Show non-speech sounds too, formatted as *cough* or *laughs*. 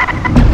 you *laughs*